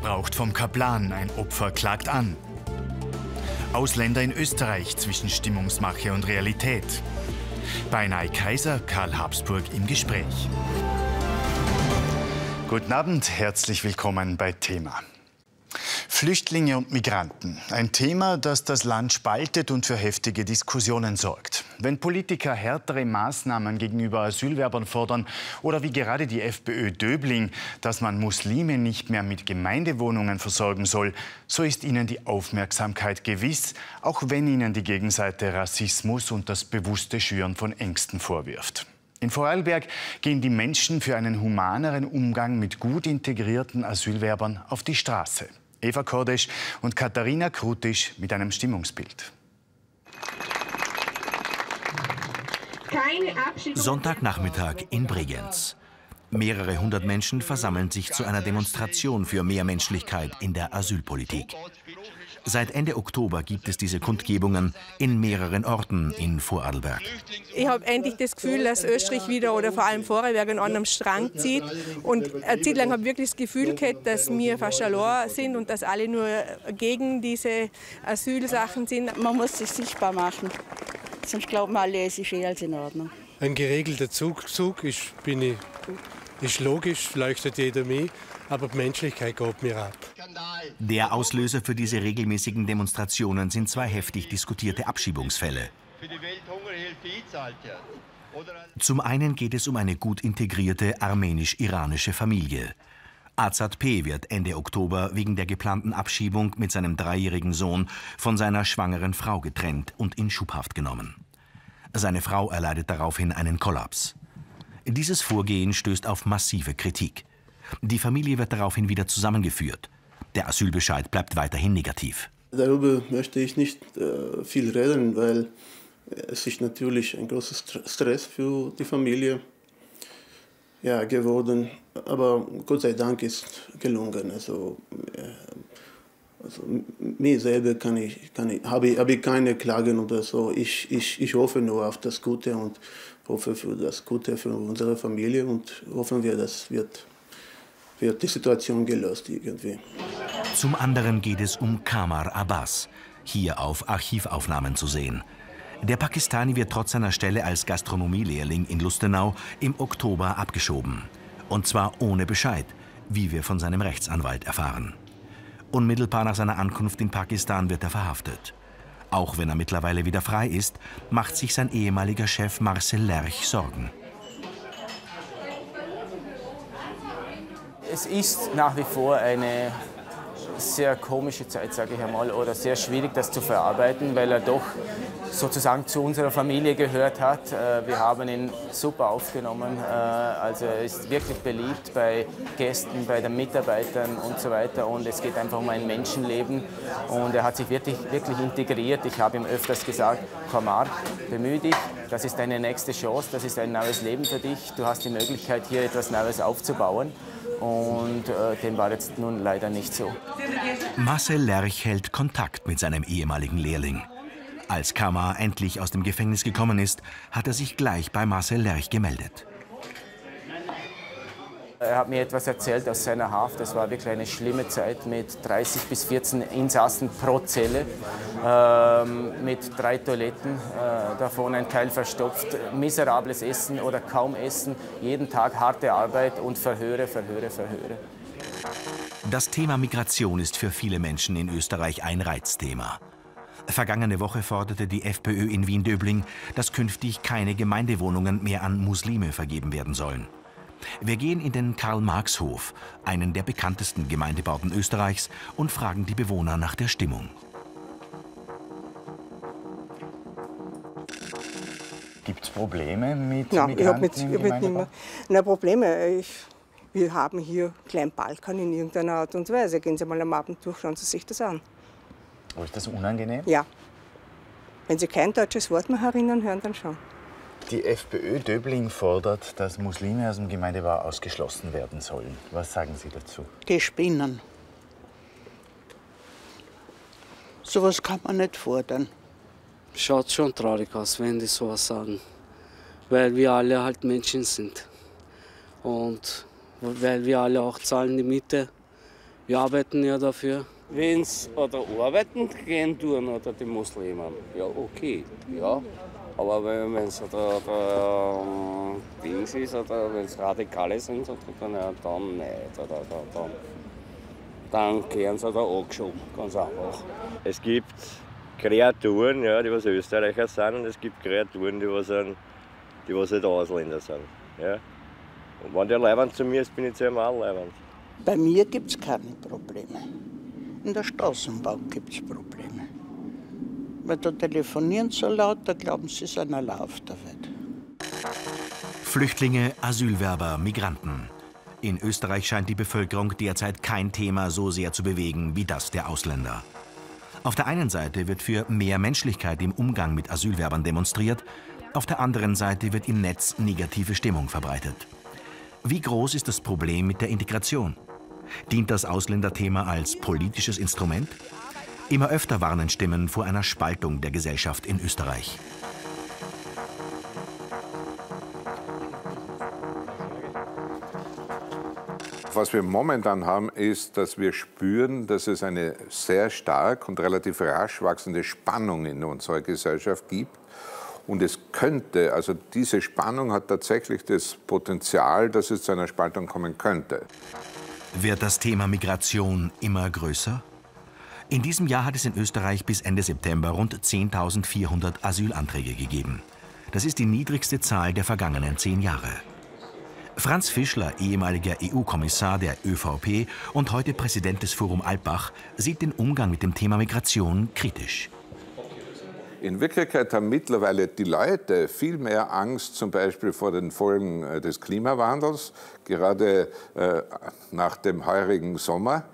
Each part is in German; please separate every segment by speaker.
Speaker 1: Missbraucht vom Kaplan, ein Opfer klagt an. Ausländer in Österreich zwischen Stimmungsmache und Realität. Beinahe Kaiser Karl Habsburg im Gespräch. Guten Abend, herzlich willkommen bei Thema. Flüchtlinge und Migranten. Ein Thema, das das Land spaltet und für heftige Diskussionen sorgt. Wenn Politiker härtere Maßnahmen gegenüber Asylwerbern fordern oder wie gerade die FPÖ Döbling, dass man Muslime nicht mehr mit Gemeindewohnungen versorgen soll, so ist ihnen die Aufmerksamkeit gewiss, auch wenn ihnen die Gegenseite Rassismus und das bewusste Schüren von Ängsten vorwirft. In Vorarlberg gehen die Menschen für einen humaneren Umgang mit gut integrierten Asylwerbern auf die Straße. Eva Kordesch und Katharina Krutisch mit einem Stimmungsbild.
Speaker 2: Sonntagnachmittag in Bregenz. Mehrere hundert Menschen versammeln sich zu einer Demonstration für mehr Menschlichkeit in der Asylpolitik. Seit Ende Oktober gibt es diese Kundgebungen in mehreren Orten in Vorarlberg.
Speaker 3: Ich habe endlich das Gefühl, dass Österreich wieder oder vor allem Vorarlberg an einem Strang zieht. Und eine Zeit lang habe ich wirklich das Gefühl gehabt, dass wir fast allein sind und dass alle nur gegen diese Asylsachen sind.
Speaker 4: Man muss sich sichtbar machen. Sonst glauben alle, es ist eh alles in Ordnung.
Speaker 5: Ein geregelter Zugzug ist, bin ich, ist logisch, leuchtet jeder mit aber die Menschlichkeit geht mir ab.
Speaker 2: Der Auslöser für diese regelmäßigen Demonstrationen sind zwei heftig diskutierte Abschiebungsfälle. Zum einen geht es um eine gut integrierte armenisch-iranische Familie. Azad P. wird Ende Oktober wegen der geplanten Abschiebung mit seinem dreijährigen Sohn von seiner schwangeren Frau getrennt und in Schubhaft genommen. Seine Frau erleidet daraufhin einen Kollaps. Dieses Vorgehen stößt auf massive Kritik. Die Familie wird daraufhin wieder zusammengeführt. Der Asylbescheid bleibt weiterhin negativ.
Speaker 6: Darüber möchte ich nicht äh, viel reden, weil es ist natürlich ein großer Stress für die Familie ja, geworden. Aber Gott sei Dank ist gelungen. Also, äh, also mir selber kann ich, kann ich, habe, habe ich keine Klagen oder so. Ich, ich, ich hoffe nur auf das Gute und hoffe für das Gute für unsere Familie und hoffen wir, das wird wird die Situation gelöst irgendwie.
Speaker 2: Zum anderen geht es um Kamar Abbas, hier auf Archivaufnahmen zu sehen. Der Pakistani wird trotz seiner Stelle als Gastronomielehrling in Lustenau im Oktober abgeschoben. Und zwar ohne Bescheid, wie wir von seinem Rechtsanwalt erfahren. Unmittelbar nach seiner Ankunft in Pakistan wird er verhaftet. Auch wenn er mittlerweile wieder frei ist, macht sich sein ehemaliger Chef Marcel Lerch Sorgen.
Speaker 7: Es ist nach wie vor eine sehr komische Zeit, sage ich einmal, oder sehr schwierig, das zu verarbeiten, weil er doch sozusagen zu unserer Familie gehört hat. Äh, wir haben ihn super aufgenommen, äh, also er ist wirklich beliebt bei Gästen, bei den Mitarbeitern und so weiter. Und es geht einfach um ein Menschenleben. Und er hat sich wirklich, wirklich integriert. Ich habe ihm öfters gesagt, Kamar, bemühe dich, das ist deine nächste Chance, das ist ein neues Leben für dich, du hast die Möglichkeit, hier etwas Neues aufzubauen und äh, dem war jetzt nun leider nicht so.
Speaker 2: Marcel Lerch hält Kontakt mit seinem ehemaligen Lehrling. Als Kammer endlich aus dem Gefängnis gekommen ist, hat er sich gleich bei Marcel Lerch gemeldet.
Speaker 7: Er hat mir etwas erzählt aus seiner Haft. Das war wirklich eine schlimme Zeit mit 30 bis 14 Insassen pro Zelle, ähm, mit drei Toiletten, äh, davon ein Teil verstopft, miserables Essen oder kaum Essen, jeden Tag harte Arbeit und Verhöre, Verhöre, Verhöre.
Speaker 2: Das Thema Migration ist für viele Menschen in Österreich ein Reizthema. Vergangene Woche forderte die FPÖ in Wien-Döbling, dass künftig keine Gemeindewohnungen mehr an Muslime vergeben werden sollen. Wir gehen in den Karl-Marx-Hof, einen der bekanntesten Gemeindebauten Österreichs, und fragen die Bewohner nach der Stimmung.
Speaker 1: Gibt es Probleme mit
Speaker 3: Nein,
Speaker 1: Migranten
Speaker 3: ich habe mit, ich hab
Speaker 1: Gemeindebau?
Speaker 3: Nein, Probleme. Ich, wir haben hier kleinen Balkan in irgendeiner Art und Weise. Gehen Sie mal am Abend durch, schauen Sie sich das an.
Speaker 1: Oh, ist das unangenehm?
Speaker 3: Ja. Wenn Sie kein deutsches Wort mehr herinnen hören, dann schon.
Speaker 1: Die FPÖ Döbling fordert, dass Muslime aus dem Gemeindebau ausgeschlossen werden sollen. Was sagen Sie dazu?
Speaker 4: Die spinnen. Sowas kann man nicht fordern.
Speaker 8: Schaut schon traurig aus, wenn die sowas sagen. Weil wir alle halt Menschen sind. Und weil wir alle auch zahlen die Miete. Wir arbeiten ja dafür.
Speaker 9: Wenn es oder arbeiten gehen tun oder die Muslimen, ja okay, ja. Aber wenn es oder, oder ähm, Dings ist oder wenn es Radikale sind, dann, ja, dann nicht. Oder, oder, dann, dann kehren sie da angeschoben, ganz einfach.
Speaker 10: Es gibt Kreaturen, ja, die was Österreicher sind, und es gibt Kreaturen, die was, sind, die was halt Ausländer sind. Ja. Und wenn der Leibwand zu mir ist, bin ich zu ihm auch Leibwand.
Speaker 11: Bei mir gibt es keine Probleme. In der Straßenbahn gibt es Probleme. Weil da telefonieren so laut, da glauben sie, es sind alle auf der Welt.
Speaker 2: Flüchtlinge, Asylwerber, Migranten. In Österreich scheint die Bevölkerung derzeit kein Thema so sehr zu bewegen wie das der Ausländer. Auf der einen Seite wird für mehr Menschlichkeit im Umgang mit Asylwerbern demonstriert, auf der anderen Seite wird im Netz negative Stimmung verbreitet. Wie groß ist das Problem mit der Integration? Dient das Ausländerthema als politisches Instrument? Immer öfter warnen Stimmen vor einer Spaltung der Gesellschaft in Österreich.
Speaker 12: Was wir momentan haben, ist, dass wir spüren, dass es eine sehr stark und relativ rasch wachsende Spannung in unserer Gesellschaft gibt. Und es könnte, also diese Spannung hat tatsächlich das Potenzial, dass es zu einer Spaltung kommen könnte.
Speaker 2: Wird das Thema Migration immer größer? In diesem Jahr hat es in Österreich bis Ende September rund 10.400 Asylanträge gegeben. Das ist die niedrigste Zahl der vergangenen zehn Jahre. Franz Fischler, ehemaliger EU-Kommissar der ÖVP und heute Präsident des Forum Alpbach, sieht den Umgang mit dem Thema Migration kritisch.
Speaker 12: In Wirklichkeit haben mittlerweile die Leute viel mehr Angst, zum Beispiel vor den Folgen äh, des Klimawandels, gerade äh, nach dem heurigen Sommer.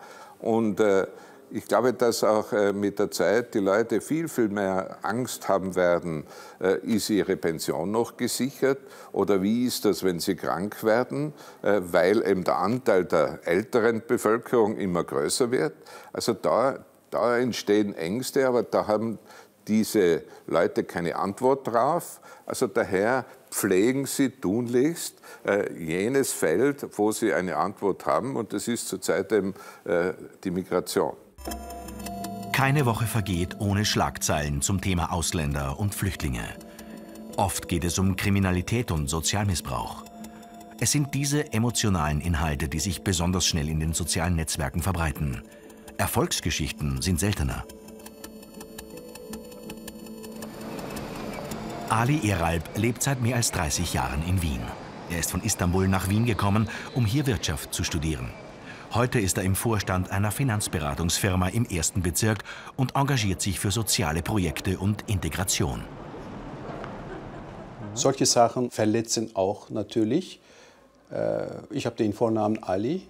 Speaker 12: Und äh, ich glaube, dass auch äh, mit der Zeit die Leute viel, viel mehr Angst haben werden, äh, ist ihre Pension noch gesichert oder wie ist das, wenn sie krank werden, äh, weil eben der Anteil der älteren Bevölkerung immer größer wird. Also da, da entstehen Ängste, aber da haben diese Leute keine Antwort drauf. Also daher pflegen sie tunlichst äh, jenes Feld, wo sie eine Antwort haben, und das ist zurzeit eben äh, die Migration.
Speaker 2: Keine Woche vergeht ohne Schlagzeilen zum Thema Ausländer und Flüchtlinge. Oft geht es um Kriminalität und Sozialmissbrauch. Es sind diese emotionalen Inhalte, die sich besonders schnell in den sozialen Netzwerken verbreiten. Erfolgsgeschichten sind seltener. Ali Eralb lebt seit mehr als 30 Jahren in Wien. Er ist von Istanbul nach Wien gekommen, um hier Wirtschaft zu studieren. Heute ist er im Vorstand einer Finanzberatungsfirma im ersten Bezirk und engagiert sich für soziale Projekte und Integration.
Speaker 13: Solche Sachen verletzen auch natürlich. Äh, ich habe den Vornamen Ali,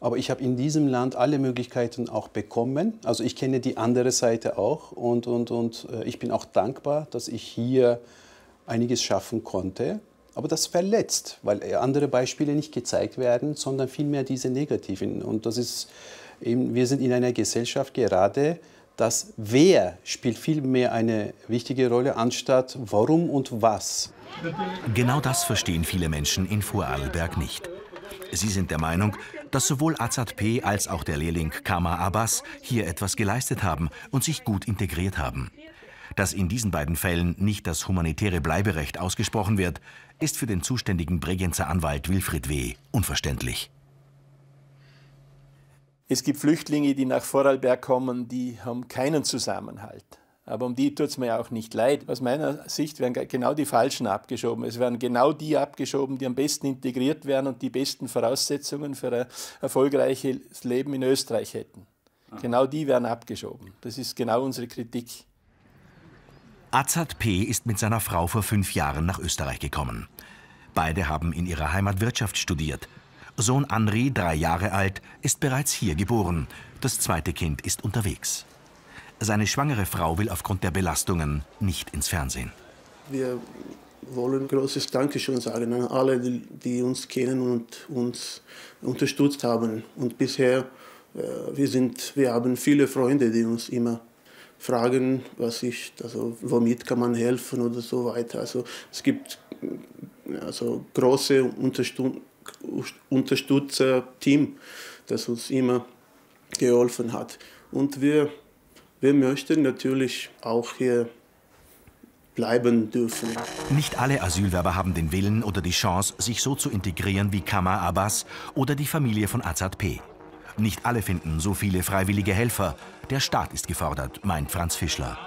Speaker 13: aber ich habe in diesem Land alle Möglichkeiten auch bekommen. Also ich kenne die andere Seite auch und, und, und äh, ich bin auch dankbar, dass ich hier einiges schaffen konnte. Aber das verletzt, weil andere Beispiele nicht gezeigt werden, sondern vielmehr diese negativen. Und das ist eben, wir sind in einer Gesellschaft gerade, das Wer spielt vielmehr eine wichtige Rolle, anstatt Warum und Was.
Speaker 2: Genau das verstehen viele Menschen in Vorarlberg nicht. Sie sind der Meinung, dass sowohl Azad P. als auch der Lehrling Kama Abbas hier etwas geleistet haben und sich gut integriert haben. Dass in diesen beiden Fällen nicht das humanitäre Bleiberecht ausgesprochen wird, ist für den zuständigen Bregenzer Anwalt Wilfried W. unverständlich.
Speaker 14: Es gibt Flüchtlinge, die nach Vorarlberg kommen, die haben keinen Zusammenhalt. Aber um die tut es mir auch nicht leid. Aus meiner Sicht werden genau die Falschen abgeschoben. Es werden genau die abgeschoben, die am besten integriert werden und die besten Voraussetzungen für ein erfolgreiches Leben in Österreich hätten. Genau die werden abgeschoben. Das ist genau unsere Kritik.
Speaker 2: Azad P. ist mit seiner Frau vor fünf Jahren nach Österreich gekommen. Beide haben in ihrer Heimat Wirtschaft studiert. Sohn Anri, drei Jahre alt, ist bereits hier geboren. Das zweite Kind ist unterwegs. Seine schwangere Frau will aufgrund der Belastungen nicht ins Fernsehen.
Speaker 6: Wir wollen großes Dankeschön sagen an alle, die uns kennen und uns unterstützt haben. Und bisher, äh, wir, sind, wir haben viele Freunde, die uns immer fragen, was ist, also womit kann man helfen oder so weiter. Also es gibt also große Unterstützer-Team, das uns immer geholfen hat. Und wir, wir möchten natürlich auch hier bleiben dürfen.
Speaker 2: Nicht alle Asylwerber haben den Willen oder die Chance, sich so zu integrieren wie Kama Abbas oder die Familie von Azad P. Nicht alle finden so viele freiwillige Helfer. Der Staat ist gefordert, meint Franz Fischler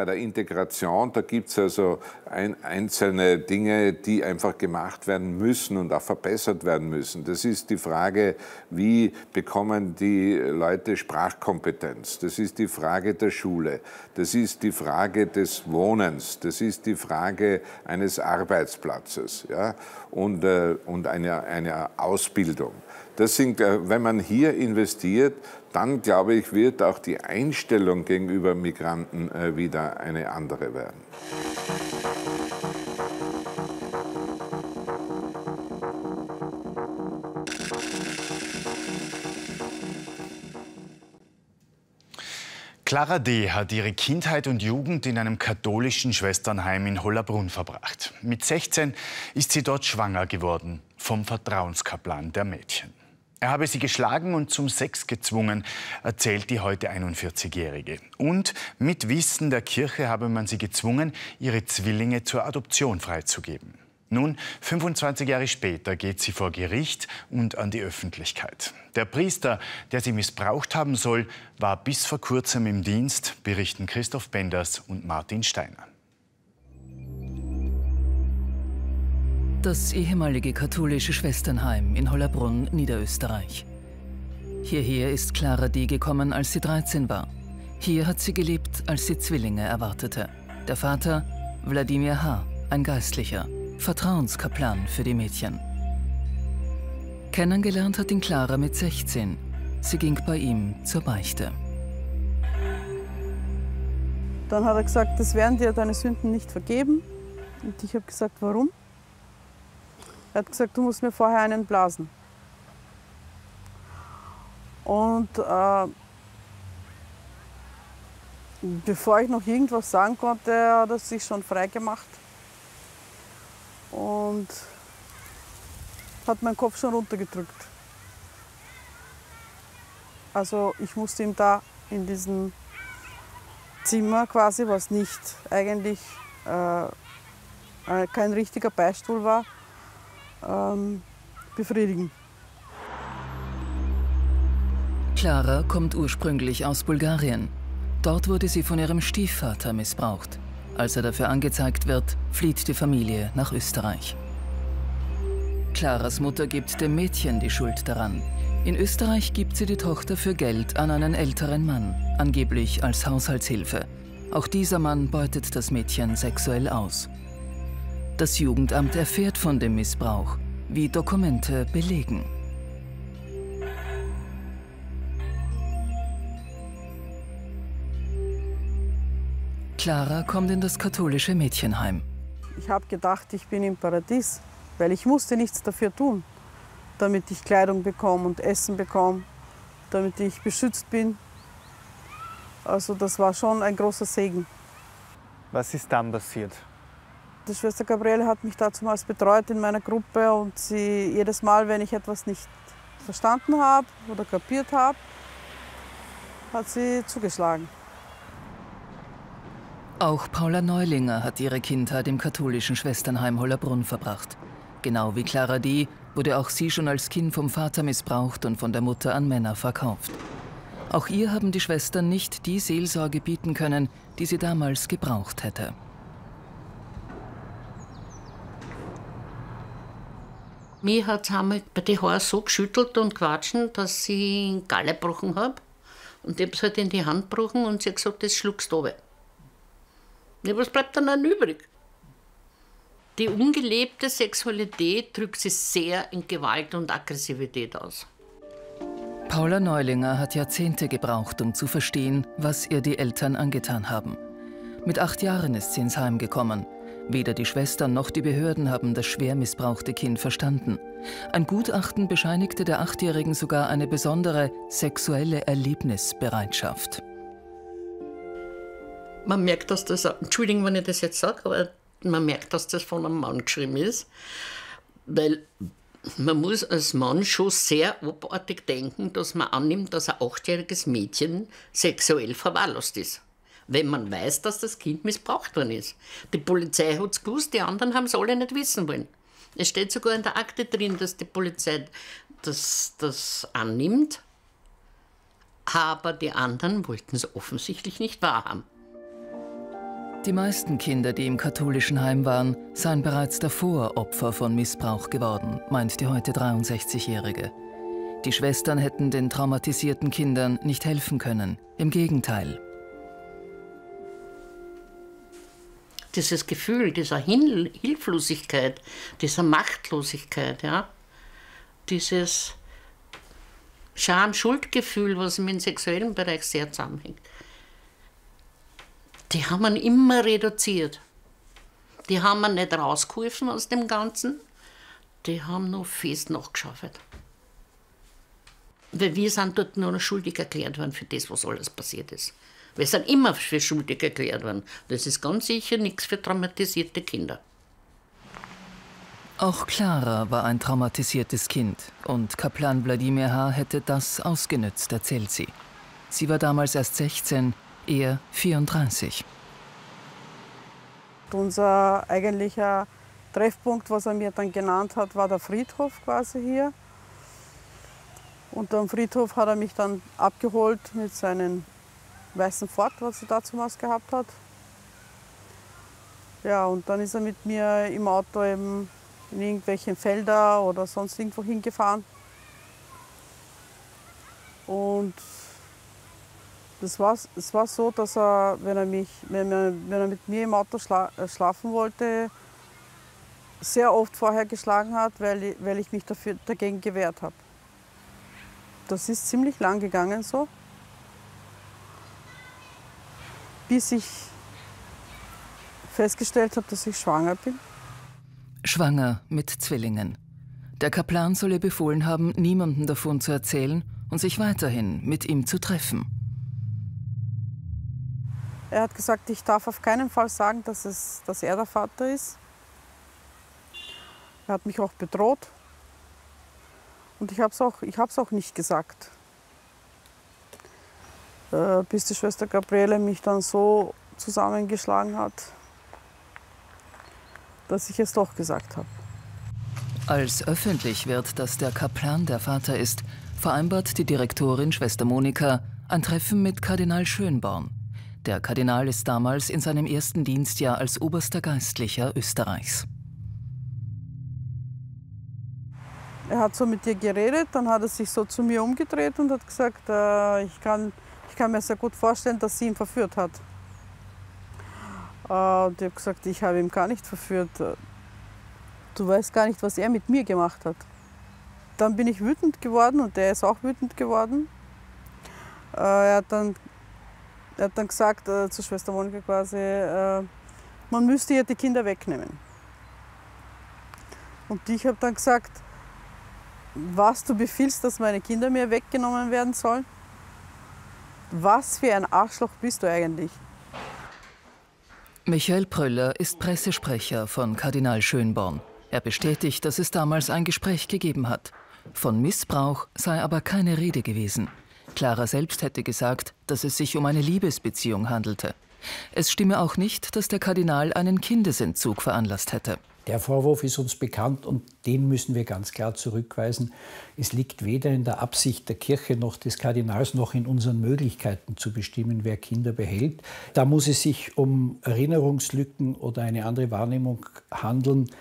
Speaker 12: bei der Integration, da gibt es also ein, einzelne Dinge, die einfach gemacht werden müssen und auch verbessert werden müssen. Das ist die Frage, wie bekommen die Leute Sprachkompetenz? Das ist die Frage der Schule. Das ist die Frage des Wohnens. Das ist die Frage eines Arbeitsplatzes ja? und, äh, und einer eine Ausbildung. Das sind, äh, wenn man hier investiert, dann glaube ich, wird auch die Einstellung gegenüber Migranten äh, wieder eine andere werden.
Speaker 1: Clara D. hat ihre Kindheit und Jugend in einem katholischen Schwesternheim in Hollabrunn verbracht. Mit 16 ist sie dort schwanger geworden vom Vertrauenskaplan der Mädchen. Er habe sie geschlagen und zum Sex gezwungen, erzählt die heute 41-Jährige. Und mit Wissen der Kirche habe man sie gezwungen, ihre Zwillinge zur Adoption freizugeben. Nun, 25 Jahre später geht sie vor Gericht und an die Öffentlichkeit. Der Priester, der sie missbraucht haben soll, war bis vor kurzem im Dienst, berichten Christoph Benders und Martin Steiner.
Speaker 15: Das ehemalige katholische Schwesternheim in Hollerbrunn, Niederösterreich. Hierher ist Clara D. gekommen, als sie 13 war. Hier hat sie gelebt, als sie Zwillinge erwartete. Der Vater, Wladimir H., ein Geistlicher, Vertrauenskaplan für die Mädchen. Kennengelernt hat ihn Clara mit 16. Sie ging bei ihm zur Beichte.
Speaker 16: Dann hat er gesagt, das werden dir deine Sünden nicht vergeben. Und ich habe gesagt, warum? Er hat gesagt, du musst mir vorher einen blasen. Und äh, bevor ich noch irgendwas sagen konnte, hat er sich schon frei gemacht und hat meinen Kopf schon runtergedrückt. Also ich musste ihm da in diesem Zimmer quasi, was nicht eigentlich äh, kein richtiger Beistuhl war, ähm, befriedigen.
Speaker 15: Clara kommt ursprünglich aus Bulgarien. Dort wurde sie von ihrem Stiefvater missbraucht. Als er dafür angezeigt wird, flieht die Familie nach Österreich. Claras Mutter gibt dem Mädchen die Schuld daran. In Österreich gibt sie die Tochter für Geld an einen älteren Mann, angeblich als Haushaltshilfe. Auch dieser Mann beutet das Mädchen sexuell aus. Das Jugendamt erfährt von dem Missbrauch, wie Dokumente belegen. Clara kommt in das katholische Mädchenheim.
Speaker 16: Ich habe gedacht, ich bin im Paradies, weil ich musste nichts dafür tun, damit ich Kleidung bekomme und Essen bekomme, damit ich beschützt bin. Also das war schon ein großer Segen.
Speaker 17: Was ist dann passiert?
Speaker 16: Die Schwester Gabriele hat mich damals betreut in meiner Gruppe und sie jedes Mal, wenn ich etwas nicht verstanden habe oder kapiert habe, hat sie zugeschlagen.
Speaker 15: Auch Paula Neulinger hat ihre Kindheit im katholischen Schwesternheim Hollerbrunn verbracht. Genau wie Clara D. wurde auch sie schon als Kind vom Vater missbraucht und von der Mutter an Männer verkauft. Auch ihr haben die Schwestern nicht die Seelsorge bieten können, die sie damals gebraucht hätte.
Speaker 18: Mir hat es einmal den Haaren so geschüttelt und quatschen, dass ich einen Galle gebrochen habe. Und ich habe es halt in die Hand gebrochen und sie hat gesagt, das schluckst du runter. Was bleibt dann dann übrig? Die ungelebte Sexualität drückt sich sehr in Gewalt und Aggressivität aus.
Speaker 15: Paula Neulinger hat Jahrzehnte gebraucht, um zu verstehen, was ihr die Eltern angetan haben. Mit acht Jahren ist sie ins Heim gekommen. Weder die Schwestern noch die Behörden haben das schwer missbrauchte Kind verstanden. Ein Gutachten bescheinigte der Achtjährigen sogar eine besondere sexuelle Erlebnisbereitschaft.
Speaker 18: Man merkt, dass das, Entschuldigung, wenn ich das jetzt sage, aber man merkt, dass das von einem Mann geschrieben ist, weil Man muss als Mann schon sehr abartig denken, dass man annimmt, dass ein achtjähriges Mädchen sexuell verwahrlost ist. Wenn man weiß, dass das Kind missbraucht worden ist. Die Polizei hat es gewusst, die anderen haben es alle nicht wissen wollen. Es steht sogar in der Akte drin, dass die Polizei das, das annimmt, aber die anderen wollten es offensichtlich nicht wahrhaben.
Speaker 15: Die meisten Kinder, die im katholischen Heim waren, seien bereits davor Opfer von Missbrauch geworden, meint die heute 63-Jährige. Die Schwestern hätten den traumatisierten Kindern nicht helfen können. Im Gegenteil.
Speaker 18: Dieses Gefühl dieser Hil Hilflosigkeit, dieser Machtlosigkeit, ja, dieses Scham-Schuldgefühl, was im sexuellen Bereich sehr zusammenhängt, die haben man immer reduziert. Die haben man nicht rausgeholfen aus dem Ganzen, die haben nur fest nachgeschaufelt. Weil wir sind dort nur noch schuldig erklärt worden für das, was alles passiert ist. Wir sind immer für schuldig erklärt worden. Das ist ganz sicher nichts für traumatisierte Kinder.
Speaker 15: Auch Clara war ein traumatisiertes Kind und Kaplan Wladimir H. hätte das ausgenützt, erzählt sie. Sie war damals erst 16, er 34.
Speaker 16: Unser eigentlicher Treffpunkt, was er mir dann genannt hat, war der Friedhof quasi hier. Und am Friedhof hat er mich dann abgeholt mit seinem weißen Ford, was er damals gehabt hat. Ja, und dann ist er mit mir im Auto eben in irgendwelchen Felder oder sonst irgendwo hingefahren. Und das war, es war so, dass er, wenn er, mich, wenn er mit mir im Auto schla, äh, schlafen wollte, sehr oft vorher geschlagen hat, weil, weil ich mich dafür, dagegen gewehrt habe. Das ist ziemlich lang gegangen so, bis ich festgestellt habe, dass ich schwanger bin.
Speaker 15: Schwanger mit Zwillingen. Der Kaplan soll ihr befohlen haben, niemandem davon zu erzählen und sich weiterhin mit ihm zu treffen.
Speaker 16: Er hat gesagt, ich darf auf keinen Fall sagen, dass, es, dass er der Vater ist. Er hat mich auch bedroht. Und ich habe es auch, auch nicht gesagt. Äh, bis die Schwester Gabriele mich dann so zusammengeschlagen hat, dass ich es doch gesagt habe.
Speaker 15: Als öffentlich wird, dass der Kaplan der Vater ist, vereinbart die Direktorin Schwester Monika ein Treffen mit Kardinal Schönborn. Der Kardinal ist damals in seinem ersten Dienstjahr als oberster Geistlicher Österreichs.
Speaker 16: Er hat so mit ihr geredet, dann hat er sich so zu mir umgedreht und hat gesagt, äh, ich, kann, ich kann mir sehr gut vorstellen, dass sie ihn verführt hat. Äh, und ich habe gesagt, ich habe ihn gar nicht verführt. Du weißt gar nicht, was er mit mir gemacht hat. Dann bin ich wütend geworden und er ist auch wütend geworden. Äh, er hat dann er hat dann gesagt äh, zur Schwester Monika quasi, äh, man müsste ihr die Kinder wegnehmen. Und ich habe dann gesagt, was du befiehlst, dass meine Kinder mir weggenommen werden sollen? Was für ein Arschloch bist du eigentlich?
Speaker 15: Michael Pröller ist Pressesprecher von Kardinal Schönborn. Er bestätigt, dass es damals ein Gespräch gegeben hat. Von Missbrauch sei aber keine Rede gewesen. Clara selbst hätte gesagt, dass es sich um eine Liebesbeziehung handelte. Es stimme auch nicht, dass der Kardinal einen Kindesentzug veranlasst hätte.
Speaker 19: Der Vorwurf ist uns bekannt und den müssen wir ganz klar zurückweisen. Es liegt weder in der Absicht der Kirche noch des Kardinals noch in unseren Möglichkeiten zu bestimmen, wer Kinder behält. Da muss es sich um Erinnerungslücken oder eine andere Wahrnehmung handeln,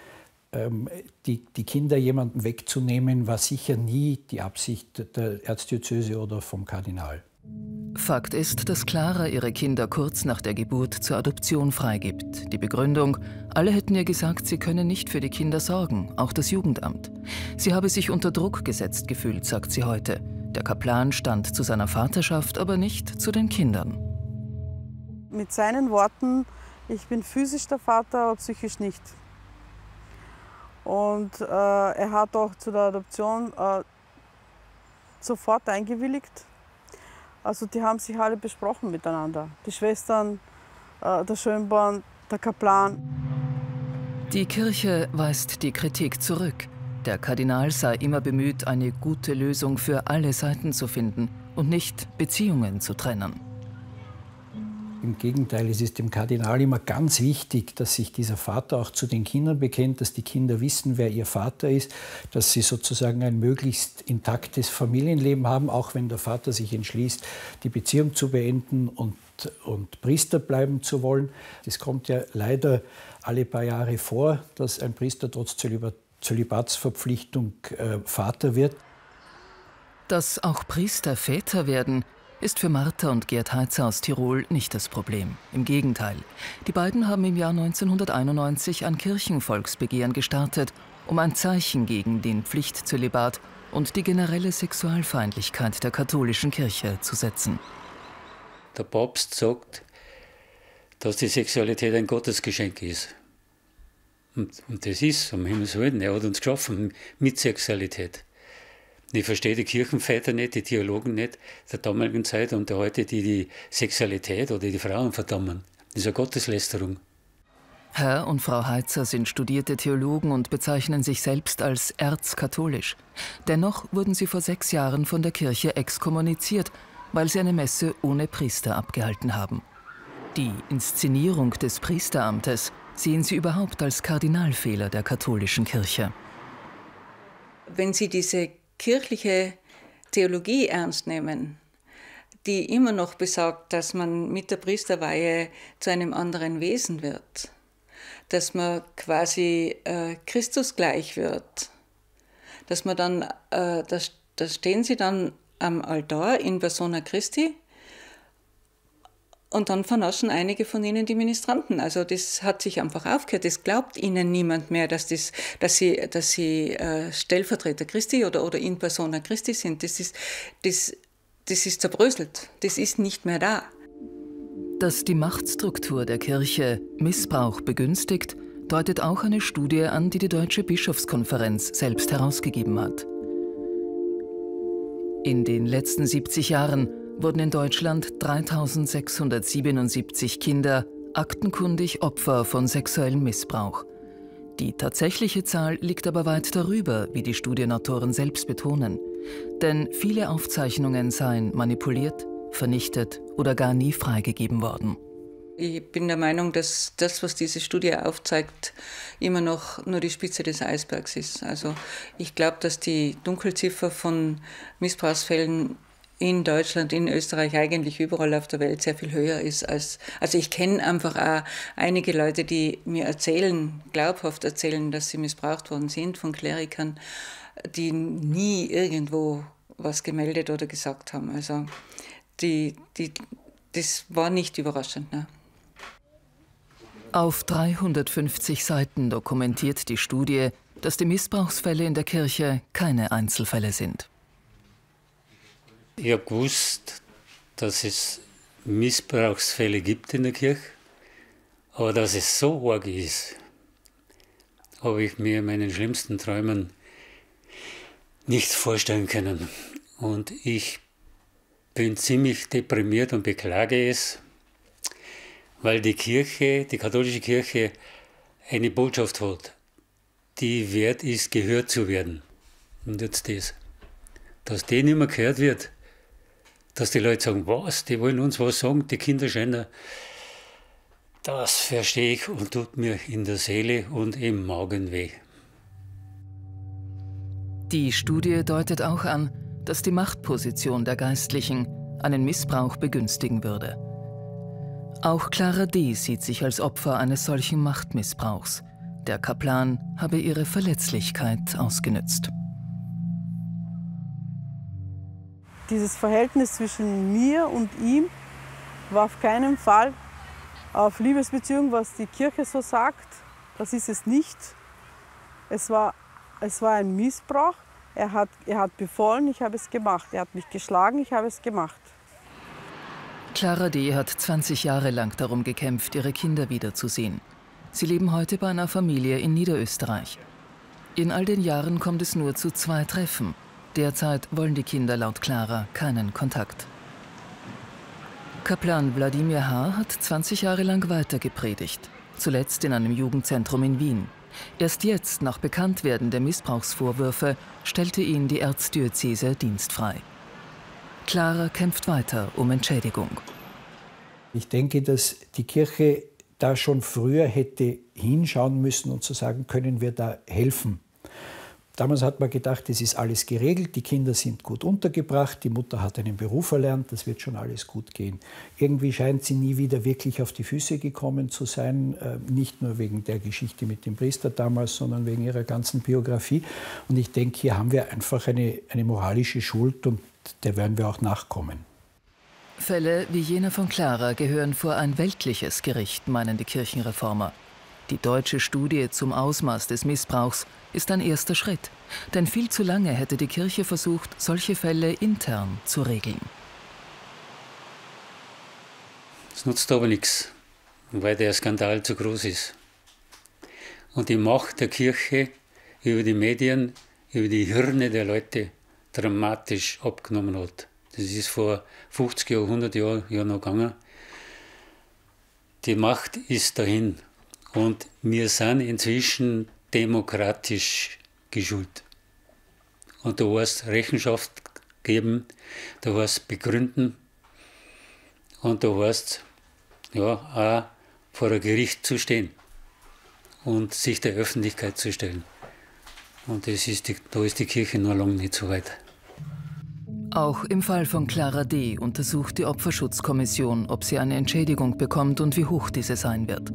Speaker 19: ähm, die, die Kinder jemandem wegzunehmen, war sicher nie die Absicht der Erzdiözese oder vom Kardinal.
Speaker 15: Fakt ist, dass Clara ihre Kinder kurz nach der Geburt zur Adoption freigibt. Die Begründung, alle hätten ihr gesagt, sie könne nicht für die Kinder sorgen, auch das Jugendamt. Sie habe sich unter Druck gesetzt gefühlt, sagt sie heute. Der Kaplan stand zu seiner Vaterschaft, aber nicht zu den Kindern.
Speaker 16: Mit seinen Worten, ich bin physisch der Vater, aber psychisch nicht. Und äh, er hat auch zu der Adoption äh, sofort eingewilligt. Also die haben sich alle besprochen miteinander. Die Schwestern, äh, der Schönborn, der Kaplan.
Speaker 15: Die Kirche weist die Kritik zurück. Der Kardinal sei immer bemüht, eine gute Lösung für alle Seiten zu finden und nicht Beziehungen zu trennen.
Speaker 19: Im Gegenteil, es ist dem Kardinal immer ganz wichtig, dass sich dieser Vater auch zu den Kindern bekennt, dass die Kinder wissen, wer ihr Vater ist, dass sie sozusagen ein möglichst intaktes Familienleben haben, auch wenn der Vater sich entschließt, die Beziehung zu beenden und, und Priester bleiben zu wollen. Das kommt ja leider alle paar Jahre vor, dass ein Priester trotz Zölibatsverpflichtung äh, Vater wird.
Speaker 15: Dass auch Priester Väter werden, ist für Martha und Gerd Heitzer aus Tirol nicht das Problem. Im Gegenteil. Die beiden haben im Jahr 1991 ein Kirchenvolksbegehren gestartet, um ein Zeichen gegen den Pflichtzölibat und die generelle Sexualfeindlichkeit der katholischen Kirche zu setzen.
Speaker 20: Der Papst sagt, dass die Sexualität ein Gottesgeschenk ist. Und, und das ist, um Himmels Willen, er hat uns geschaffen mit Sexualität. Ich verstehe die Kirchenväter nicht, die Theologen nicht der damaligen Zeit und der heute, die die Sexualität oder die Frauen verdammen. Das ist eine Gotteslästerung.
Speaker 15: Herr und Frau Heitzer sind studierte Theologen und bezeichnen sich selbst als erzkatholisch. Dennoch wurden sie vor sechs Jahren von der Kirche exkommuniziert, weil sie eine Messe ohne Priester abgehalten haben. Die Inszenierung des Priesteramtes sehen sie überhaupt als Kardinalfehler der katholischen Kirche.
Speaker 21: Wenn Sie diese kirchliche Theologie ernst nehmen, die immer noch besagt, dass man mit der Priesterweihe zu einem anderen Wesen wird, dass man quasi äh, Christus gleich wird, dass man dann, äh, da, da stehen sie dann am Altar in Persona Christi und dann vernaschen einige von ihnen die Ministranten. Also das hat sich einfach aufgehört. Das glaubt ihnen niemand mehr, dass, das, dass sie, dass sie äh, Stellvertreter Christi oder, oder in Persona Christi sind. Das ist, das, das ist zerbröselt. Das ist nicht mehr da.
Speaker 15: Dass die Machtstruktur der Kirche Missbrauch begünstigt, deutet auch eine Studie an, die die Deutsche Bischofskonferenz selbst herausgegeben hat. In den letzten 70 Jahren wurden in Deutschland 3677 Kinder aktenkundig Opfer von sexuellem Missbrauch. Die tatsächliche Zahl liegt aber weit darüber, wie die Studienautoren selbst betonen. Denn viele Aufzeichnungen seien manipuliert, vernichtet oder gar nie freigegeben worden.
Speaker 21: Ich bin der Meinung, dass das, was diese Studie aufzeigt, immer noch nur die Spitze des Eisbergs ist. Also ich glaube, dass die Dunkelziffer von Missbrauchsfällen in Deutschland, in Österreich, eigentlich überall auf der Welt sehr viel höher ist als. Also ich kenne einfach auch einige Leute, die mir erzählen, glaubhaft erzählen, dass sie missbraucht worden sind von Klerikern, die nie irgendwo was gemeldet oder gesagt haben. Also die, die, das war nicht überraschend. Ne?
Speaker 15: Auf 350 Seiten dokumentiert die Studie, dass die Missbrauchsfälle in der Kirche keine Einzelfälle sind.
Speaker 20: Ich habe gewusst, dass es Missbrauchsfälle gibt in der Kirche, aber dass es so arg ist, habe ich mir in meinen schlimmsten Träumen nicht vorstellen können. Und ich bin ziemlich deprimiert und beklage es, weil die Kirche, die katholische Kirche, eine Botschaft hat, die wert ist, gehört zu werden. Und jetzt das. Dass die nicht mehr gehört wird, dass die Leute sagen, was, die wollen uns was sagen, die Kinderschänder. Das verstehe ich und tut mir in der Seele und im Magen weh.
Speaker 15: Die Studie deutet auch an, dass die Machtposition der Geistlichen einen Missbrauch begünstigen würde. Auch Clara D. sieht sich als Opfer eines solchen Machtmissbrauchs. Der Kaplan habe ihre Verletzlichkeit ausgenützt.
Speaker 16: Dieses Verhältnis zwischen mir und ihm war auf keinen Fall auf Liebesbeziehung, was die Kirche so sagt. Das ist es nicht. Es war, es war ein Missbrauch. Er hat, er hat befohlen, ich habe es gemacht. Er hat mich geschlagen, ich habe es gemacht.
Speaker 15: Clara D. hat 20 Jahre lang darum gekämpft, ihre Kinder wiederzusehen. Sie leben heute bei einer Familie in Niederösterreich. In all den Jahren kommt es nur zu zwei Treffen. Derzeit wollen die Kinder laut Clara keinen Kontakt. Kaplan Wladimir H. hat 20 Jahre lang weiter gepredigt, zuletzt in einem Jugendzentrum in Wien. Erst jetzt, nach Bekanntwerden der Missbrauchsvorwürfe, stellte ihn die Erzdiözese dienstfrei. Clara kämpft weiter um Entschädigung.
Speaker 19: Ich denke, dass die Kirche da schon früher hätte hinschauen müssen und zu sagen, können wir da helfen. Damals hat man gedacht, es ist alles geregelt, die Kinder sind gut untergebracht, die Mutter hat einen Beruf erlernt, das wird schon alles gut gehen. Irgendwie scheint sie nie wieder wirklich auf die Füße gekommen zu sein, äh, nicht nur wegen der Geschichte mit dem Priester damals, sondern wegen ihrer ganzen Biografie. Und ich denke, hier haben wir einfach eine, eine moralische Schuld und der werden wir auch nachkommen.
Speaker 15: Fälle wie jener von Clara gehören vor ein weltliches Gericht, meinen die Kirchenreformer. Die deutsche Studie zum Ausmaß des Missbrauchs ist ein erster Schritt, denn viel zu lange hätte die Kirche versucht, solche Fälle intern zu regeln.
Speaker 20: Es nutzt aber nichts, weil der Skandal zu groß ist. Und die Macht der Kirche über die Medien, über die Hirne der Leute dramatisch abgenommen hat. Das ist vor 50 Jahren, 100 Jahren ja noch gegangen. Die Macht ist dahin. Und wir sind inzwischen demokratisch geschult. Und du hast Rechenschaft geben, du hast begründen und du hast ja, auch vor ein Gericht zu stehen und sich der Öffentlichkeit zu stellen. Und das ist die, da ist die Kirche noch lange nicht so weit.
Speaker 15: Auch im Fall von Clara D. untersucht die Opferschutzkommission, ob sie eine Entschädigung bekommt und wie hoch diese sein wird.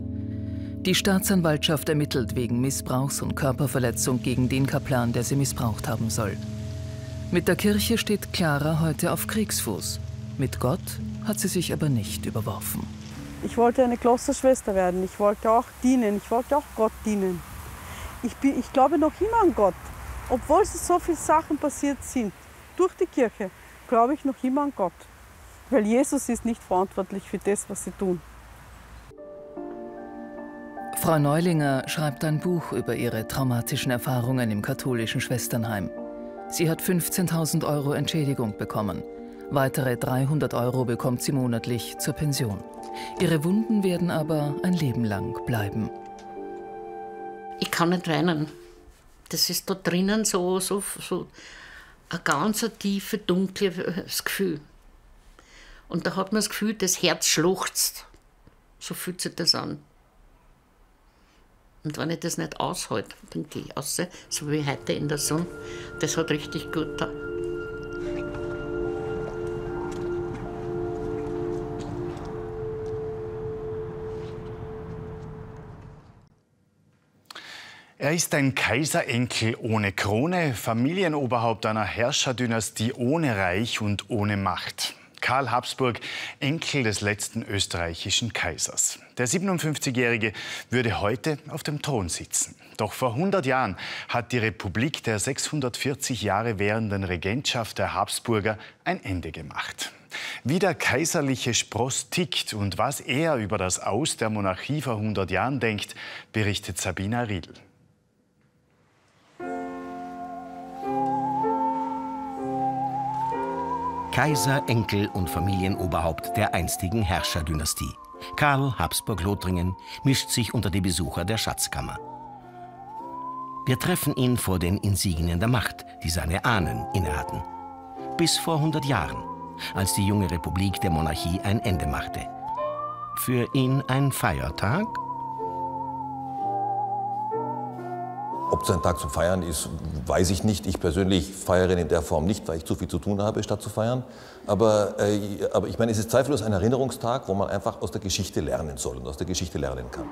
Speaker 15: Die Staatsanwaltschaft ermittelt wegen Missbrauchs und Körperverletzung gegen den Kaplan, der sie missbraucht haben soll. Mit der Kirche steht Clara heute auf Kriegsfuß. Mit Gott hat sie sich aber nicht überworfen.
Speaker 16: Ich wollte eine Klosterschwester werden. Ich wollte auch dienen. Ich wollte auch Gott dienen. Ich, bin, ich glaube noch immer an Gott. Obwohl so viele Sachen passiert sind, durch die Kirche, glaube ich noch immer an Gott. Weil Jesus ist nicht verantwortlich für das, was sie tun.
Speaker 15: Frau Neulinger schreibt ein Buch über ihre traumatischen Erfahrungen im katholischen Schwesternheim. Sie hat 15.000 Euro Entschädigung bekommen. Weitere 300 Euro bekommt sie monatlich zur Pension. Ihre Wunden werden aber ein Leben lang bleiben.
Speaker 18: Ich kann nicht weinen. Das ist da drinnen so, so, so ein ganz tiefes, dunkles Gefühl. Und da hat man das Gefühl, das Herz schluchzt. So fühlt sich das an. Und wenn ich das nicht aushalte, dann gehe ich raus, so wie heute in der Sonne. Das hat richtig gut da.
Speaker 1: Er ist ein Kaiserenkel ohne Krone, Familienoberhaupt einer Herrscherdynastie ohne Reich und ohne Macht. Karl Habsburg, Enkel des letzten österreichischen Kaisers. Der 57-Jährige würde heute auf dem Thron sitzen. Doch vor 100 Jahren hat die Republik der 640 Jahre währenden Regentschaft der Habsburger ein Ende gemacht. Wie der kaiserliche Spross tickt und was er über das Aus der Monarchie vor 100 Jahren denkt, berichtet Sabina Riedl.
Speaker 2: Kaiser, Enkel und Familienoberhaupt der einstigen Herrscherdynastie. Karl Habsburg-Lothringen mischt sich unter die Besucher der Schatzkammer. Wir treffen ihn vor den Insignien der Macht, die seine Ahnen innehatten. Bis vor 100 Jahren, als die junge Republik der Monarchie ein Ende machte. Für ihn ein Feiertag
Speaker 22: Ob es ein Tag zum Feiern ist, weiß ich nicht. Ich persönlich feiere in der Form nicht, weil ich zu viel zu tun habe, statt zu feiern. Aber, äh, aber ich meine, es ist zweifellos ein Erinnerungstag, wo man einfach aus der Geschichte lernen soll und aus der Geschichte lernen kann.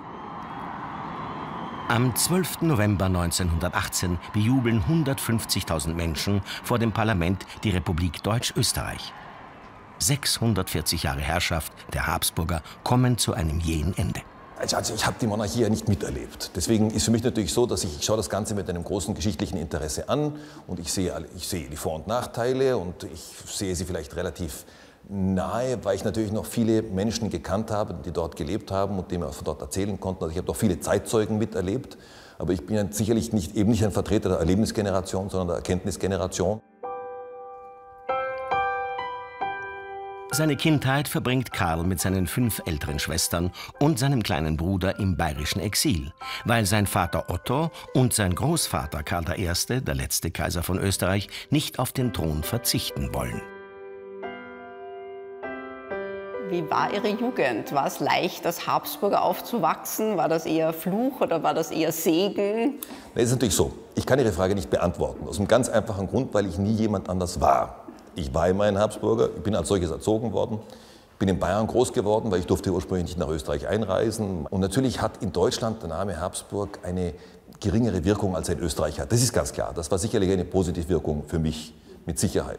Speaker 2: Am 12. November 1918 bejubeln 150.000 Menschen vor dem Parlament die Republik Deutsch-Österreich. 640 Jahre Herrschaft der Habsburger kommen zu einem jähen Ende.
Speaker 22: Also ich habe die Monarchie ja nicht miterlebt. Deswegen ist für mich natürlich so, dass ich, ich schaue das Ganze mit einem großen geschichtlichen Interesse an und ich sehe, ich sehe die Vor- und Nachteile und ich sehe sie vielleicht relativ nahe, weil ich natürlich noch viele Menschen gekannt habe, die dort gelebt haben und denen wir von dort erzählen konnten. Also ich habe doch viele Zeitzeugen miterlebt, aber ich bin sicherlich nicht, eben nicht ein Vertreter der Erlebnisgeneration, sondern der Erkenntnisgeneration.
Speaker 2: Seine Kindheit verbringt Karl mit seinen fünf älteren Schwestern und seinem kleinen Bruder im bayerischen Exil, weil sein Vater Otto und sein Großvater Karl I., der letzte Kaiser von Österreich, nicht auf den Thron verzichten wollen.
Speaker 23: Wie war Ihre Jugend? War es leicht, als Habsburger aufzuwachsen? War das eher Fluch oder war das eher Segen?
Speaker 22: Es ist natürlich so, ich kann Ihre Frage nicht beantworten. Aus einem ganz einfachen Grund, weil ich nie jemand anders war. Ich war immer ein Habsburger, ich bin als solches erzogen worden, bin in Bayern groß geworden, weil ich durfte ursprünglich nicht nach Österreich einreisen. Und natürlich hat in Deutschland der Name Habsburg eine geringere Wirkung als ein Österreich hat. Das ist ganz klar. Das war sicherlich eine Positivwirkung für mich, mit Sicherheit.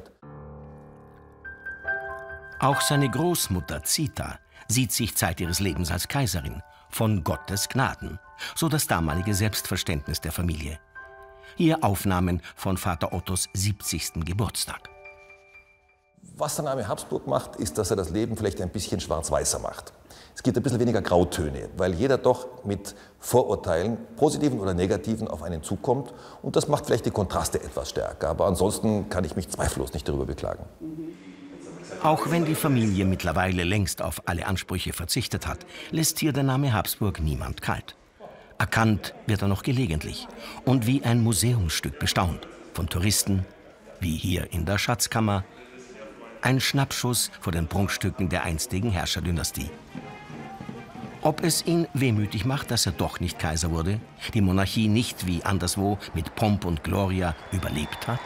Speaker 2: Auch seine Großmutter Zita sieht sich Zeit ihres Lebens als Kaiserin, von Gottes Gnaden, so das damalige Selbstverständnis der Familie. Hier Aufnahmen von Vater Ottos 70. Geburtstag.
Speaker 22: Was der Name Habsburg macht, ist, dass er das Leben vielleicht ein bisschen schwarz-weißer macht. Es gibt ein bisschen weniger Grautöne, weil jeder doch mit Vorurteilen, positiven oder negativen, auf einen zukommt. Und das macht vielleicht die Kontraste etwas stärker. Aber ansonsten kann ich mich zweifellos nicht darüber beklagen.
Speaker 2: Auch wenn die Familie mittlerweile längst auf alle Ansprüche verzichtet hat, lässt hier der Name Habsburg niemand kalt. Erkannt wird er noch gelegentlich und wie ein Museumsstück bestaunt. Von Touristen, wie hier in der Schatzkammer, ein Schnappschuss vor den Prunkstücken der einstigen Herrscherdynastie. Ob es ihn wehmütig macht, dass er doch nicht Kaiser wurde, die Monarchie nicht wie anderswo mit Pomp und Gloria überlebt hat?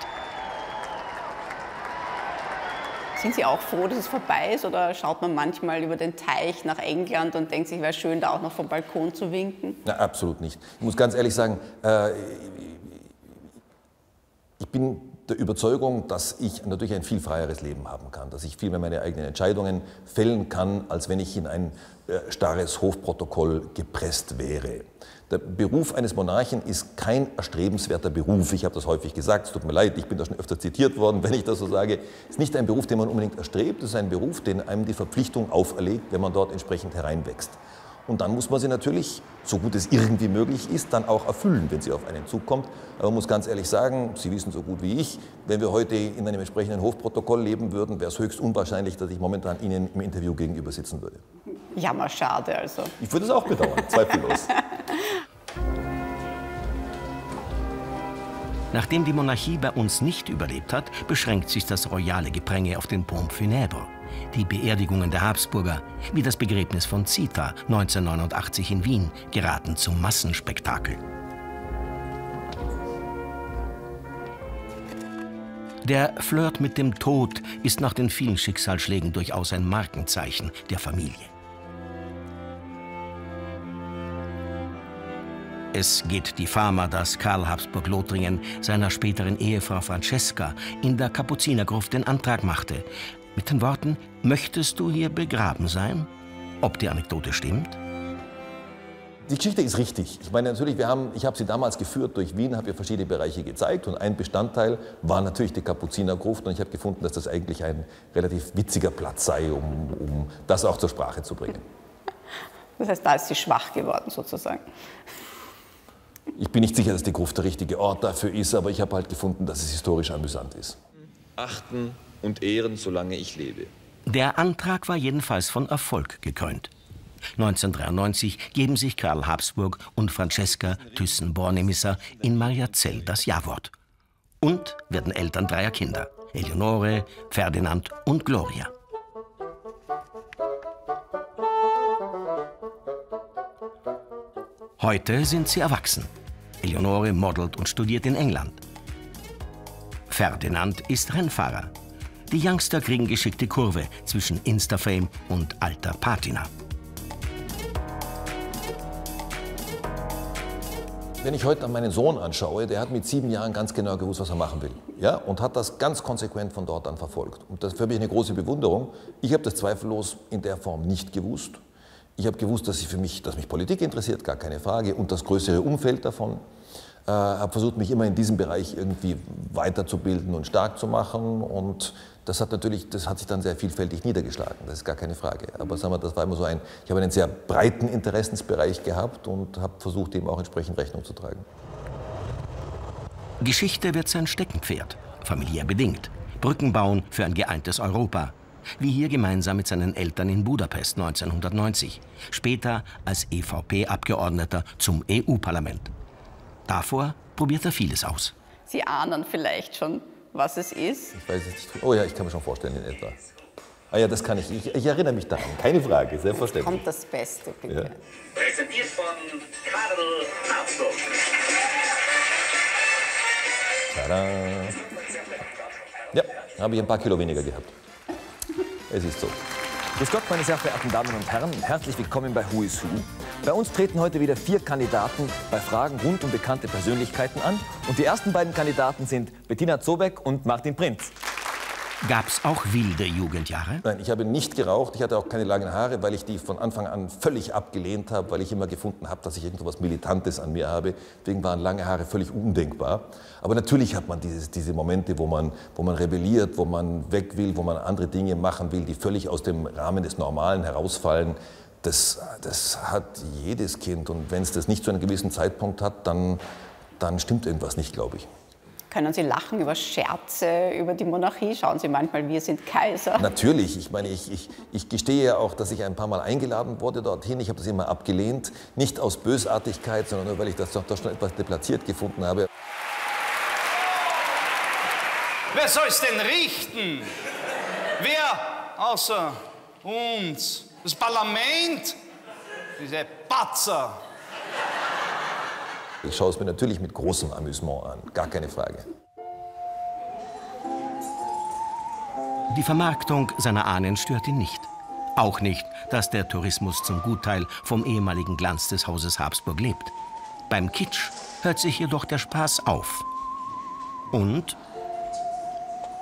Speaker 23: Sind Sie auch froh, dass es vorbei ist oder schaut man manchmal über den Teich nach England und denkt sich, wäre schön, da auch noch vom Balkon zu winken?
Speaker 22: Na, absolut nicht. Ich muss ganz ehrlich sagen, äh, ich bin der Überzeugung, dass ich natürlich ein viel freieres Leben haben kann, dass ich viel mehr meine eigenen Entscheidungen fällen kann, als wenn ich in ein äh, starres Hofprotokoll gepresst wäre. Der Beruf eines Monarchen ist kein erstrebenswerter Beruf. Ich habe das häufig gesagt, es tut mir leid, ich bin da schon öfter zitiert worden, wenn ich das so sage. Es ist nicht ein Beruf, den man unbedingt erstrebt, es ist ein Beruf, den einem die Verpflichtung auferlegt, wenn man dort entsprechend hereinwächst. Und dann muss man sie natürlich, so gut es irgendwie möglich ist, dann auch erfüllen, wenn sie auf einen zukommt. Aber man muss ganz ehrlich sagen, Sie wissen so gut wie ich, wenn wir heute in einem entsprechenden Hofprotokoll leben würden, wäre es höchst unwahrscheinlich, dass ich momentan Ihnen im Interview gegenüber sitzen würde.
Speaker 23: Jammer, schade also.
Speaker 22: Ich würde es auch bedauern, zweifellos.
Speaker 2: Nachdem die Monarchie bei uns nicht überlebt hat, beschränkt sich das royale Gepränge auf den Pompe funèbre. Die Beerdigungen der Habsburger, wie das Begräbnis von Zita 1989 in Wien, geraten zum Massenspektakel. Der Flirt mit dem Tod ist nach den vielen Schicksalsschlägen durchaus ein Markenzeichen der Familie. Es geht die Fama, dass Karl Habsburg-Lothringen seiner späteren Ehefrau Francesca in der Kapuzinergruft den Antrag machte. Mit den Worten, möchtest du hier begraben sein? Ob die Anekdote stimmt?
Speaker 22: Die Geschichte ist richtig. Ich meine, natürlich, wir haben, ich habe sie damals geführt durch Wien, habe ihr verschiedene Bereiche gezeigt und ein Bestandteil war natürlich die Kapuzinergruft und ich habe gefunden, dass das eigentlich ein relativ witziger Platz sei, um, um das auch zur Sprache zu bringen.
Speaker 23: Das heißt, da ist sie schwach geworden sozusagen.
Speaker 22: Ich bin nicht sicher, dass die Gruft der richtige Ort dafür ist, aber ich habe halt gefunden, dass es historisch amüsant ist.
Speaker 24: Achten und ehren, solange ich lebe.
Speaker 2: Der Antrag war jedenfalls von Erfolg gekrönt. 1993 geben sich Karl Habsburg und Francesca Thyssen-Bornemisser in Mariazell das Ja-Wort. Und werden Eltern dreier Kinder, Eleonore, Ferdinand und Gloria. Heute sind sie erwachsen. Eleonore modelt und studiert in England. Ferdinand ist Rennfahrer. Die Youngster kriegen geschickte Kurve zwischen Instafame und alter Patina.
Speaker 22: Wenn ich heute meinen Sohn anschaue, der hat mit sieben Jahren ganz genau gewusst, was er machen will. Ja? Und hat das ganz konsequent von dort an verfolgt. Und das ist für mich eine große Bewunderung. Ich habe das zweifellos in der Form nicht gewusst. Ich habe gewusst, dass, ich für mich, dass mich Politik interessiert, gar keine Frage, und das größere Umfeld davon. Äh, habe versucht, mich immer in diesem Bereich irgendwie weiterzubilden und stark zu machen. Und das hat natürlich, das hat sich dann sehr vielfältig niedergeschlagen. Das ist gar keine Frage. Aber sagen wir, das war immer so ein, ich habe einen sehr breiten Interessensbereich gehabt und habe versucht, dem auch entsprechend Rechnung zu tragen.
Speaker 2: Geschichte wird sein Steckenpferd, familiär bedingt. Brücken bauen für ein geeintes Europa. wie hier gemeinsam mit seinen Eltern in Budapest 1990, später als EVP-Abgeordneter zum EU-Parlament. Davor probiert er vieles aus.
Speaker 23: Sie ahnen vielleicht schon, was es ist.
Speaker 22: Ich weiß es nicht. Oh ja, ich kann mir schon vorstellen in etwa. Ah ja, das kann ich. Ich, ich erinnere mich daran. Keine Frage, selbstverständlich.
Speaker 23: Kommt das Beste, bitte.
Speaker 22: Ja.
Speaker 25: Präsentiert von Karl Habsburg.
Speaker 22: Tada. Ja, habe ich ein paar Kilo weniger gehabt. Es ist so.
Speaker 26: Grüß Gott, meine sehr verehrten Damen und Herren. Herzlich willkommen bei Who is Who. Bei uns treten heute wieder vier Kandidaten bei Fragen rund um bekannte Persönlichkeiten an. Und die ersten beiden Kandidaten sind Bettina Zobeck und Martin Prinz.
Speaker 2: Gab's auch wilde Jugendjahre?
Speaker 22: Nein, ich habe nicht geraucht. Ich hatte auch keine langen Haare, weil ich die von Anfang an völlig abgelehnt habe, weil ich immer gefunden habe, dass ich irgendwas Militantes an mir habe. Deswegen waren lange Haare völlig undenkbar. Aber natürlich hat man dieses, diese Momente, wo man, wo man rebelliert, wo man weg will, wo man andere Dinge machen will, die völlig aus dem Rahmen des Normalen herausfallen. Das, das hat jedes Kind. Und wenn es das nicht zu einem gewissen Zeitpunkt hat, dann, dann stimmt irgendwas nicht, glaube ich.
Speaker 23: Können Sie lachen über Scherze, über die Monarchie? Schauen Sie manchmal, wir sind Kaiser.
Speaker 22: Natürlich. Ich meine, ich, ich, ich gestehe ja auch, dass ich ein paar Mal eingeladen wurde dorthin. Ich habe das immer abgelehnt. Nicht aus Bösartigkeit, sondern nur, weil ich das doch, doch schon etwas deplatziert gefunden habe.
Speaker 27: Wer soll es denn richten? Wer außer uns? Das Parlament? Diese Patzer.
Speaker 22: Ich schaue es mir natürlich mit großem Amüsement an, gar keine Frage.
Speaker 2: Die Vermarktung seiner Ahnen stört ihn nicht. Auch nicht, dass der Tourismus zum Gutteil vom ehemaligen Glanz des Hauses Habsburg lebt. Beim Kitsch hört sich jedoch der Spaß auf. Und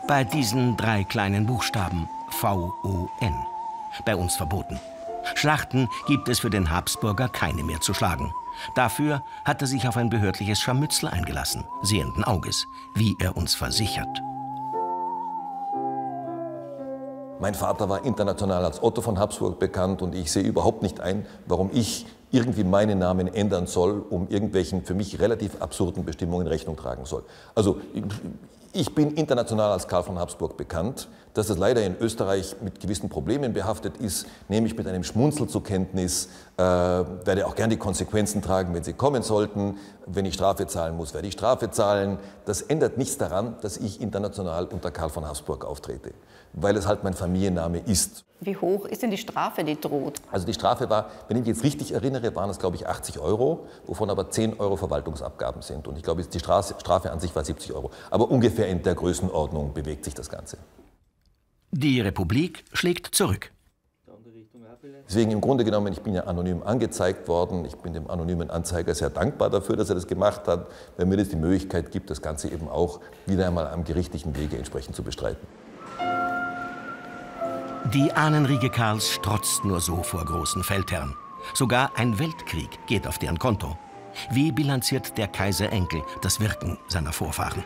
Speaker 2: bei diesen drei kleinen Buchstaben V-O-N. Bei uns verboten. Schlachten gibt es für den Habsburger keine mehr zu schlagen. Dafür hat er sich auf ein behördliches Scharmützel eingelassen, sehenden Auges, wie er uns versichert.
Speaker 22: Mein Vater war international als Otto von Habsburg bekannt und ich sehe überhaupt nicht ein, warum ich irgendwie meinen Namen ändern soll, um irgendwelchen für mich relativ absurden Bestimmungen Rechnung tragen soll. Also ich bin international als Karl von Habsburg bekannt. Dass das leider in Österreich mit gewissen Problemen behaftet ist, nehme ich mit einem Schmunzel zur Kenntnis, äh, werde auch gern die Konsequenzen tragen, wenn sie kommen sollten. Wenn ich Strafe zahlen muss, werde ich Strafe zahlen. Das ändert nichts daran, dass ich international unter Karl von Habsburg auftrete, weil es halt mein Familienname ist.
Speaker 23: Wie hoch ist denn die Strafe, die droht?
Speaker 22: Also die Strafe war, wenn ich mich jetzt richtig erinnere, waren es glaube ich 80 Euro, wovon aber 10 Euro Verwaltungsabgaben sind. Und ich glaube, die Strafe an sich war 70 Euro. Aber ungefähr in der Größenordnung bewegt sich das Ganze.
Speaker 2: Die Republik schlägt zurück.
Speaker 22: Deswegen im Grunde genommen, ich bin ja anonym angezeigt worden. Ich bin dem anonymen Anzeiger sehr dankbar dafür, dass er das gemacht hat, weil mir das die Möglichkeit gibt, das Ganze eben auch wieder einmal am gerichtlichen Wege entsprechend zu bestreiten.
Speaker 2: Die Ahnenriege Karls strotzt nur so vor großen Feldherren. Sogar ein Weltkrieg geht auf deren Konto. Wie bilanziert der Kaiserenkel das Wirken seiner Vorfahren?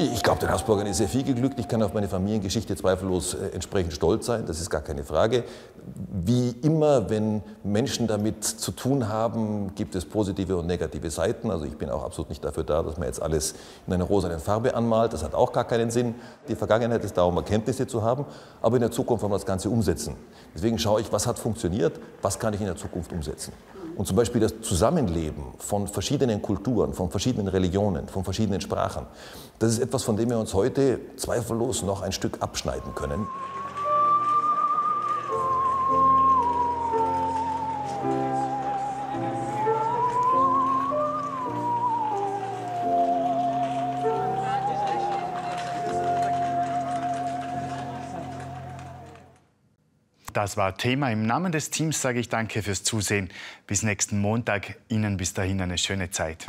Speaker 22: Ich glaube, den Habsburgern ist sehr viel geglückt. Ich kann auf meine Familiengeschichte zweifellos äh, entsprechend stolz sein, das ist gar keine Frage. Wie immer, wenn Menschen damit zu tun haben, gibt es positive und negative Seiten. Also ich bin auch absolut nicht dafür da, dass man jetzt alles in einer rosanen Farbe anmalt. Das hat auch gar keinen Sinn. Die Vergangenheit ist da, um Erkenntnisse zu haben, aber in der Zukunft wollen wir das Ganze umsetzen. Deswegen schaue ich, was hat funktioniert, was kann ich in der Zukunft umsetzen. Und zum Beispiel das Zusammenleben von verschiedenen Kulturen, von verschiedenen Religionen, von verschiedenen Sprachen, das ist etwas, von dem wir uns heute zweifellos noch ein Stück abschneiden können.
Speaker 1: Das war Thema. Im Namen des Teams sage ich danke fürs Zusehen. Bis nächsten Montag. Ihnen bis dahin eine schöne Zeit.